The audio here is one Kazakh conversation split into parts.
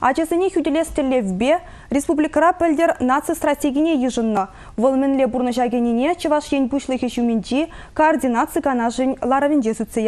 Ачасыне хүделестелевбе республикара пәлдер наци стратегине ежынны. Волменле бурны жагенине чываш ен пушлыхи шуменчи координация канажын ларавинже сүтсе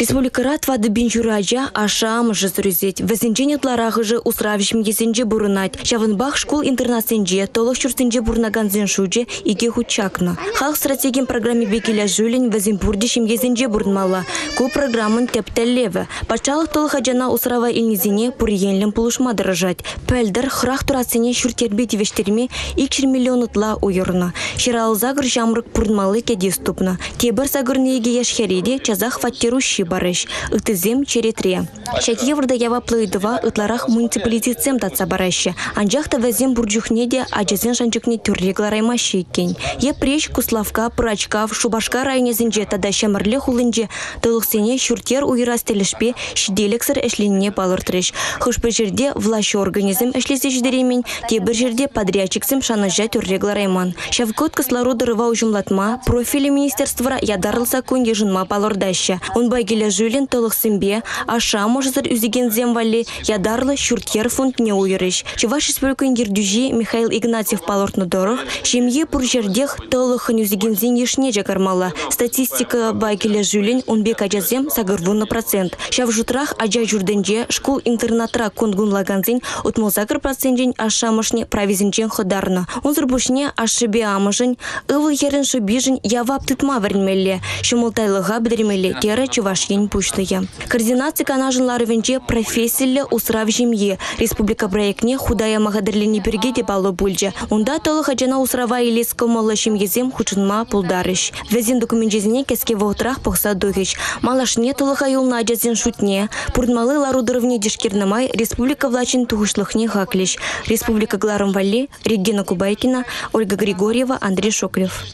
явриш. Республикара твады бинжураджа ашам жызрюзет. Везенчен утларахыжы усравишм есенже бурынать. Шавынбах школ интернатсенже, толық шурсенже бурнаганзен шудже иге хучакна. Халық стратегиям программе бекеля жулин везенпурде шимгезенже бурнмала. Ку программын тептеллеве. Пачалық толық хаджана усрава илнезине пурьенлем пулушма дырыжать. Пәлдір храх турасене шүртербе тивештерме икшір миллион утла уйырна. Ширал загыр жамрык пурнмалы кеде ступна. Тебір загырнеге яшхереде чазах фаттерущий барыш. Ытызем черетре. Шак еврда яваплыйдыва ытларах муниципалитетсем татса барашы. Анжақта вәзем бурджухнеде ажезен шанчукне тюрреглар аймашы екен. Е преш Куславка, Прачкав, Шубашка районезінже тада шамырле хулынже тылықсене шүртер уйрас телешпе шиделексір әшленіне балыртырыш. Хышпы жерде влашы организм әшлесе жидеремен, те бір жерде подрядчиксем шаныжа тюрреглар айман. Шавкот кысларуды рыва ужымлатма, профилі министерствора ядарылса күнге жынма балырдашы. Он байгеле жүлін тылықсымбе, аша можызыр үзеген земвали ядарлы шүртер фунтне уйрыш. Чуваш республикын ердюжи Михаил Игнатьев палортны дорых, шемье пур жердех тылықын үзеген зен ешне жакармала. Статистика байгеле жүлін унбе каджазем сагырвуны процент. Шав жутрах ажа жүрденже школ интернатра кунгун лаганзин утмылзагыр процентжен ашамышне правизинчен ходарны. Унзыр бушне ашыбе амышын, ывыл ерін шыбижін явап тытма вернмелле. Шымылтайлыға бідірмелле тері чуваш ен пуштые. Координация канажынлары венче профессиялі усрав жемье. Республика проектне худая магадырлене берге де балы бульже. Унда толы хаджана усрава илес кылмалы шемьезем хучынма пулдарыш. Везен документжезіне кеске вохтрах пықса духиш. Малашне толыға юлна аджазен шутне. Пурдмалы ларудырывне дешкернамай республика влачин тухышлыхне хаклиш. Республика Гларом Валли, Регина Кубайкина, Ольга Григорьева, Андрей Шоклев.